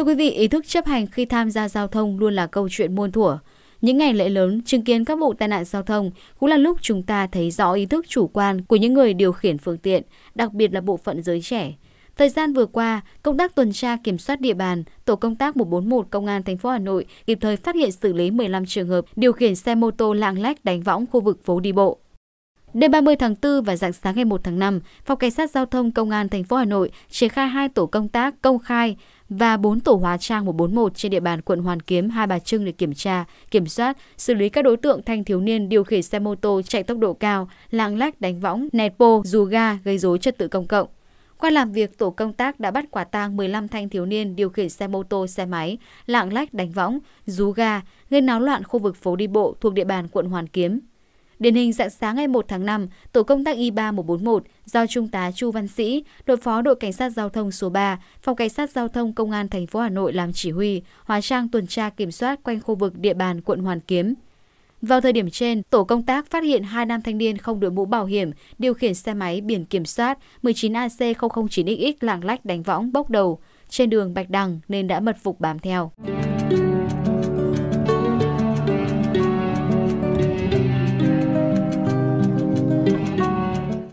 Thưa quý vị, ý thức chấp hành khi tham gia giao thông luôn là câu chuyện muôn thuở. Những ngày lễ lớn, chứng kiến các vụ tai nạn giao thông cũng là lúc chúng ta thấy rõ ý thức chủ quan của những người điều khiển phương tiện, đặc biệt là bộ phận giới trẻ. Thời gian vừa qua, công tác tuần tra kiểm soát địa bàn, tổ công tác 141 công an thành phố Hà Nội kịp thời phát hiện xử lý 15 trường hợp điều khiển xe mô tô lạng lách đánh võng khu vực phố đi bộ. Đêm 30 tháng 4 và dạng sáng ngày 1 tháng 5, Phòng Cảnh sát Giao thông Công an thành phố Hà Nội triển khai hai tổ công tác công khai và 4 tổ hóa trang 141 trên địa bàn quận Hoàn Kiếm, Hai Bà Trưng để kiểm tra, kiểm soát, xử lý các đối tượng thanh thiếu niên điều khiển xe mô tô chạy tốc độ cao, lạng lách đánh võng, nẹt bô, dù ga, gây dối trật tự công cộng. Qua làm việc, tổ công tác đã bắt quả tang 15 thanh thiếu niên điều khiển xe mô tô, xe máy, lạng lách đánh võng, rú ga, gây náo loạn khu vực phố đi bộ thuộc địa bàn quận Hoàn Kiếm. Điển hình dạng sáng ngày 1 tháng 5, tổ công tác Y3 141 do Trung tá Chu Văn Sĩ, đội phó đội cảnh sát giao thông số 3, phòng cảnh sát giao thông công an thành phố Hà Nội làm chỉ huy, hóa trang tuần tra kiểm soát quanh khu vực địa bàn quận Hoàn Kiếm. Vào thời điểm trên, tổ công tác phát hiện hai nam thanh niên không đội mũ bảo hiểm, điều khiển xe máy biển kiểm soát 19AC009XX lạng lách đánh võng bốc đầu trên đường Bạch Đằng nên đã mật phục bám theo.